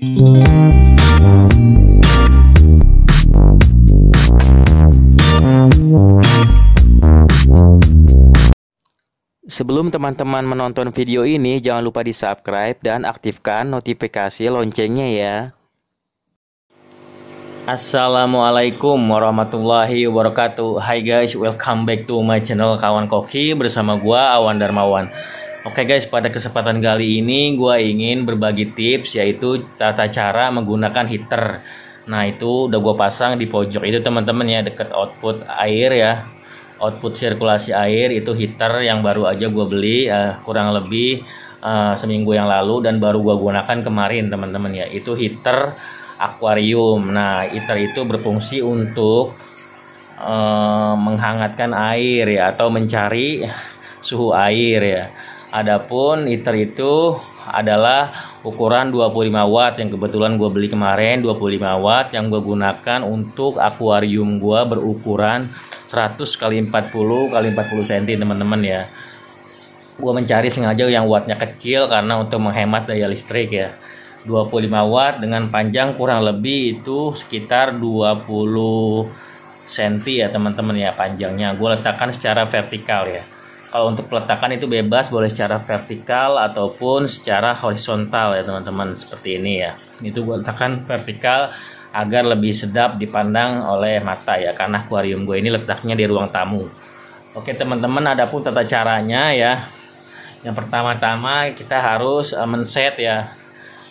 Sebelum teman-teman menonton video ini, jangan lupa di subscribe dan aktifkan notifikasi loncengnya ya. Assalamualaikum warahmatullahi wabarakatuh Hai guys, welcome back to my channel Kawan Koki bersama gua Awan Darmawan Oke guys, pada kesempatan kali ini gua ingin berbagi tips yaitu tata cara menggunakan heater. Nah itu udah gua pasang di pojok. Itu teman-teman ya dekat output air ya. Output sirkulasi air itu heater yang baru aja gue beli uh, kurang lebih uh, seminggu yang lalu dan baru gue gunakan kemarin teman-teman ya. Itu heater akuarium. Nah heater itu berfungsi untuk uh, menghangatkan air ya atau mencari suhu air ya adapun heater itu adalah ukuran 25 watt yang kebetulan gue beli kemarin 25 watt yang gue gunakan untuk akuarium gue berukuran 100 kali 40 kali 40 cm teman-teman ya. Gua mencari sengaja yang wattnya kecil karena untuk menghemat daya listrik ya. 25 watt dengan panjang kurang lebih itu sekitar 20 cm ya teman-teman ya panjangnya. Gue letakkan secara vertikal ya kalau untuk peletakan itu bebas boleh secara vertikal ataupun secara horizontal ya teman-teman. Seperti ini ya. Itu gue letakkan vertikal agar lebih sedap dipandang oleh mata ya karena akuarium gue ini letaknya di ruang tamu. Oke teman-teman ada pun tata caranya ya. Yang pertama-tama kita harus uh, men-set ya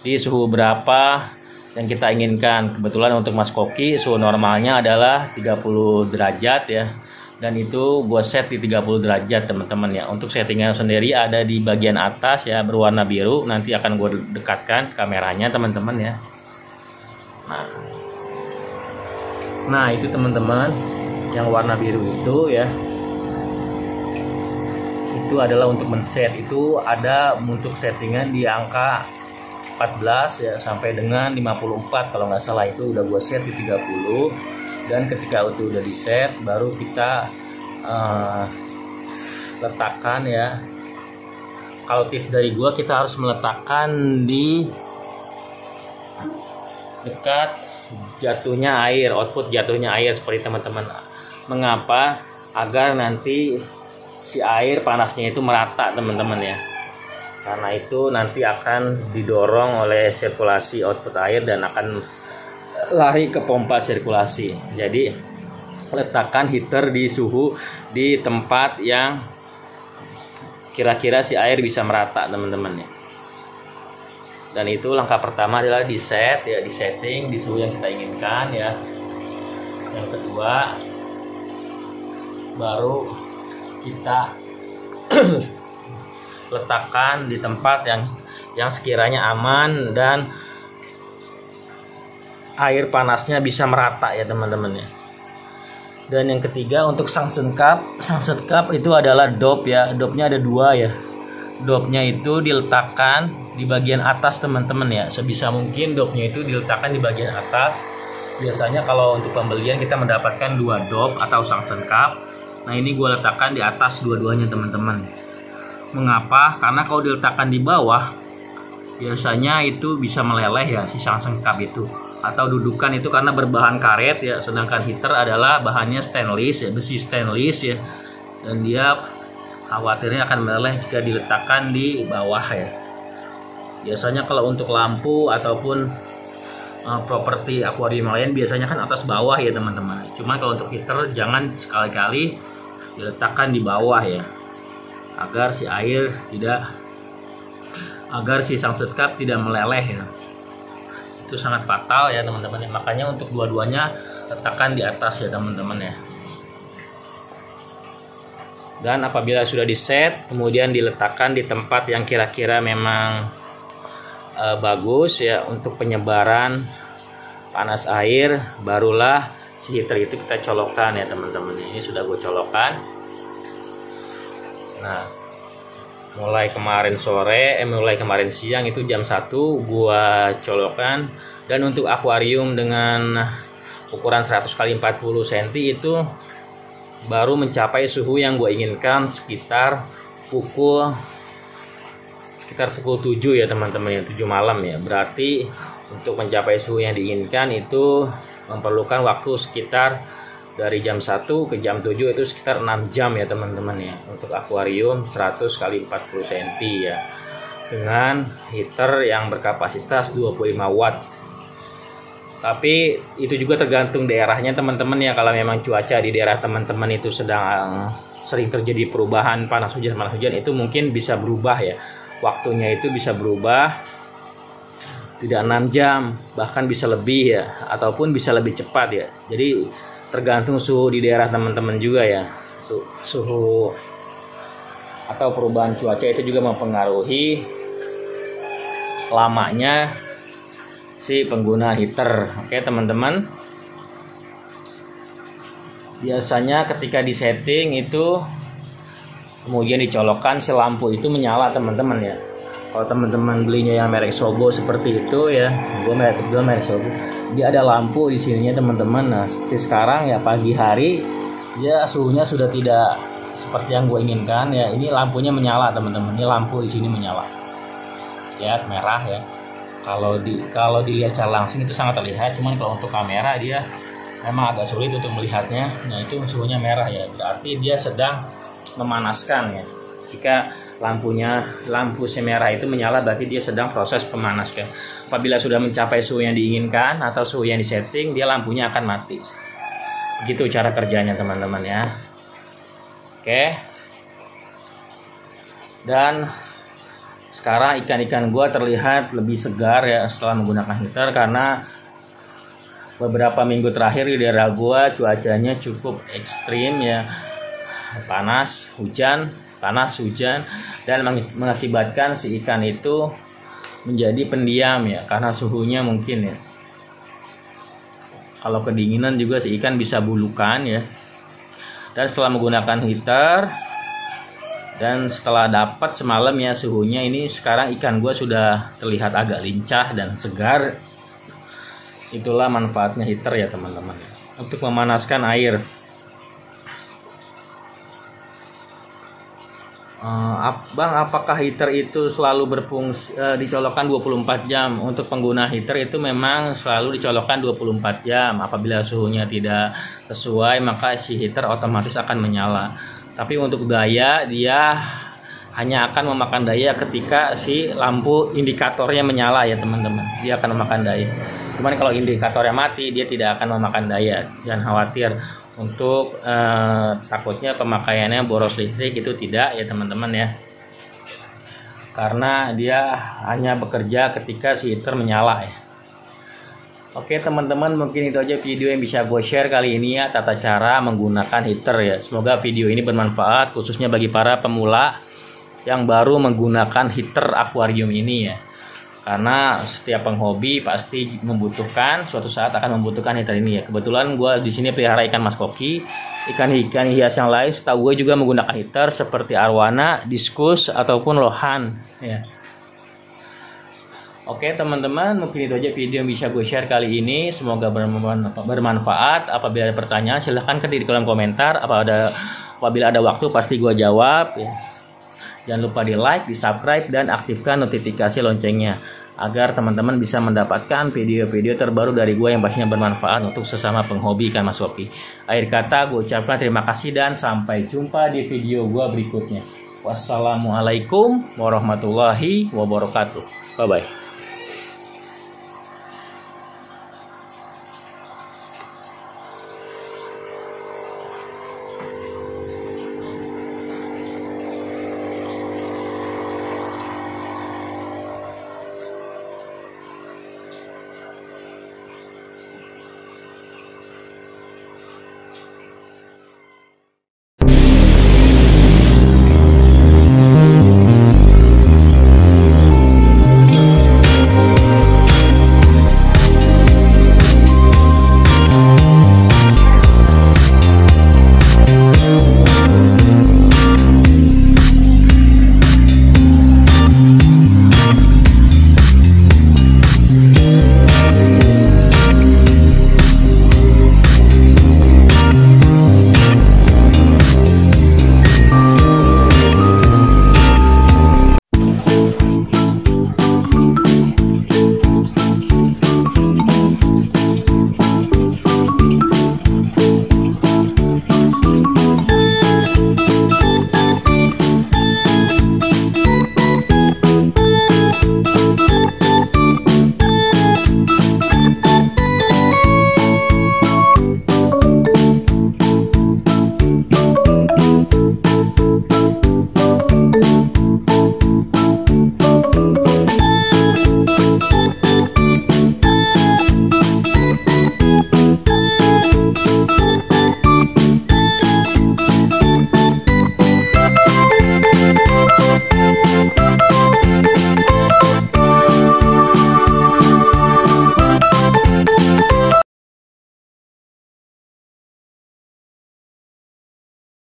di suhu berapa yang kita inginkan. Kebetulan untuk mas koki suhu normalnya adalah 30 derajat ya dan itu gue set di 30 derajat teman-teman ya. Untuk settingnya sendiri ada di bagian atas ya berwarna biru. Nanti akan gue dekatkan kameranya teman-teman ya. Nah, nah itu teman-teman yang warna biru itu ya. Itu adalah untuk men-set. Itu ada untuk settingan di angka 14 ya sampai dengan 54 kalau nggak salah. Itu udah gue set di 30 dan ketika itu udah di set baru kita uh, letakkan ya kalau tips dari gue kita harus meletakkan di dekat jatuhnya air, output jatuhnya air seperti teman-teman. Mengapa? Agar nanti si air panasnya itu merata teman-teman ya. Karena itu nanti akan didorong oleh sirkulasi output air dan akan lari ke pompa sirkulasi. Jadi letakkan heater di suhu di tempat yang kira-kira si air bisa merata teman-teman ya dan itu langkah pertama adalah di set ya di setting di suhu yang kita inginkan ya yang kedua baru kita letakkan di tempat yang yang sekiranya aman dan air panasnya bisa merata ya teman-teman ya. Dan yang ketiga untuk sanction cup sanction cup itu adalah dop ya. Dopnya ada dua ya. Dopnya itu diletakkan di bagian atas teman-teman ya. Sebisa mungkin dopnya itu diletakkan di bagian atas. Biasanya kalau untuk pembelian kita mendapatkan dua dop atau sanction cup. Nah ini gue letakkan di atas dua-duanya teman-teman. Mengapa? Karena kalau diletakkan di bawah biasanya itu bisa meleleh ya si sanction cup itu atau dudukan itu karena berbahan karet ya. Sedangkan heater adalah bahannya stainless ya besi stainless ya. Dan dia khawatirnya akan meleleh jika diletakkan di bawah ya. Biasanya kalau untuk lampu ataupun uh, properti akuarium lain biasanya kan atas bawah ya teman-teman. Cuma kalau untuk heater jangan sekali-kali diletakkan di bawah ya. Agar si air tidak agar si sunset cup tidak meleleh ya itu sangat fatal ya teman-teman. Makanya untuk dua-duanya letakkan di atas ya teman-teman ya. Dan apabila sudah di set kemudian diletakkan di tempat yang kira-kira memang e, bagus ya untuk penyebaran panas air barulah si heater itu kita colokkan ya teman-teman. Ini sudah gue colokkan. Nah mulai kemarin sore eh mulai kemarin siang itu jam 1 gua colokkan dan untuk akuarium dengan ukuran 100 kali 40 cm itu baru mencapai suhu yang gue inginkan sekitar pukul sekitar pukul 7 ya teman-teman ya 7 malam ya. Berarti untuk mencapai suhu yang diinginkan itu memerlukan waktu sekitar dari jam 1 ke jam 7 itu sekitar 6 jam ya teman-teman ya. Untuk akuarium 100 kali 40 cm ya. Dengan heater yang berkapasitas 25 watt. Tapi itu juga tergantung daerahnya teman-teman ya. Kalau memang cuaca di daerah teman-teman itu sedang sering terjadi perubahan panas hujan panas hujan itu mungkin bisa berubah ya. Waktunya itu bisa berubah tidak enam jam bahkan bisa lebih ya. Ataupun bisa lebih cepat ya. Jadi tergantung suhu di daerah teman-teman juga ya. Suhu atau perubahan cuaca itu juga mempengaruhi lamanya si pengguna heater. Oke teman-teman. Biasanya ketika di setting itu kemudian dicolokkan si lampu itu menyala teman-teman ya. Kalau teman-teman belinya yang merek Sogo seperti itu ya. Gue merek gue merek Sogo dia ada lampu di sininya teman-teman. Nah seperti sekarang ya pagi hari ya suhunya sudah tidak seperti yang gue inginkan. Ya ini lampunya menyala teman-teman. Ini lampu di sini menyala. Ya merah ya. Kalau di kalau dilihat secara langsung itu sangat terlihat. Cuman kalau untuk kamera dia memang agak sulit untuk melihatnya. Nah itu suhunya merah ya. Berarti dia sedang memanaskan ya. Jika lampunya lampu semerah itu menyala berarti dia sedang proses pemanaskan apabila sudah mencapai suhu yang diinginkan atau suhu yang disetting dia lampunya akan mati. Begitu cara kerjanya teman-teman ya. Oke. Dan sekarang ikan-ikan gua terlihat lebih segar ya setelah menggunakan heater karena beberapa minggu terakhir di daerah gua cuacanya cukup ekstrim ya. Panas hujan panas hujan dan mengakibatkan si ikan itu menjadi pendiam ya karena suhunya mungkin ya. Kalau kedinginan juga si ikan bisa bulukan ya. Dan setelah menggunakan heater dan setelah dapat semalam ya suhunya ini sekarang ikan gue sudah terlihat agak lincah dan segar. Itulah manfaatnya heater ya teman-teman. Untuk memanaskan air Uh, bang, apakah heater itu selalu berfungsi uh, dicolokkan 24 jam? Untuk pengguna heater itu memang selalu dicolokkan 24 jam. Apabila suhunya tidak sesuai, maka si heater otomatis akan menyala. Tapi untuk daya dia hanya akan memakan daya ketika si lampu indikatornya menyala ya teman-teman. Dia akan memakan daya. Cuman kalau indikatornya mati dia tidak akan memakan daya. Jangan khawatir untuk eh, takutnya pemakaiannya boros listrik itu tidak ya teman-teman ya. Karena dia hanya bekerja ketika si heater menyala ya. Oke teman-teman mungkin itu aja video yang bisa gue share kali ini ya tata cara menggunakan heater ya. Semoga video ini bermanfaat khususnya bagi para pemula yang baru menggunakan heater akuarium ini ya karena setiap penghobi pasti membutuhkan suatu saat akan membutuhkan heater ini ya. Kebetulan gue di sini pelihara ikan mas koki ikan-ikan hias yang lain. Setahu gue juga menggunakan heater seperti arwana, diskus ataupun lohan ya. Oke teman-teman mungkin itu aja video yang bisa gue share kali ini. Semoga bermanfaat. Apabila ada pertanyaan silahkan ketik di kolom komentar. Apa ada apabila ada waktu pasti gue jawab ya. jangan lupa di like di subscribe dan aktifkan notifikasi loncengnya agar teman-teman bisa mendapatkan video-video terbaru dari gue yang pastinya bermanfaat untuk sesama penghobi ikan mas kopi akhir kata gue ucapkan terima kasih dan sampai jumpa di video gue berikutnya. Wassalamualaikum warahmatullahi wabarakatuh. Bye bye